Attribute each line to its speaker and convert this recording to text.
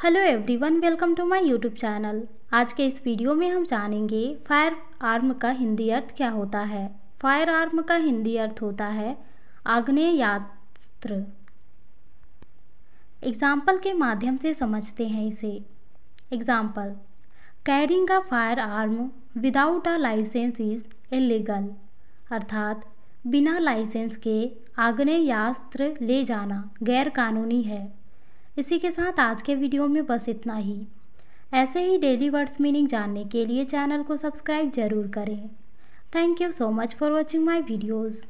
Speaker 1: Hello everyone welcome to my YouTube channel आज के इस वीडियो में हम जानेंगे फायर आर्म का हिंदी अर्थ क्या होता है। फायर आर्म का हिंदी अर्थ होता है आग्नेयास्त्र। एग्ज़ाम्पल के माध्यम से समझते हैं इसे। Example carrying a firearm without a license is illegal अर्थात, बिना लाइसेंस के आग्नेयास्त्र ले जाना गैरकानूनी है। इसी के साथ आज के वीडियो में बस इतना ही। ऐसे ही डेली वर्ड्स मीनिंग जानने के लिए चैनल को सब्सक्राइब ज़रूर करें। Thank you so much for watching my videos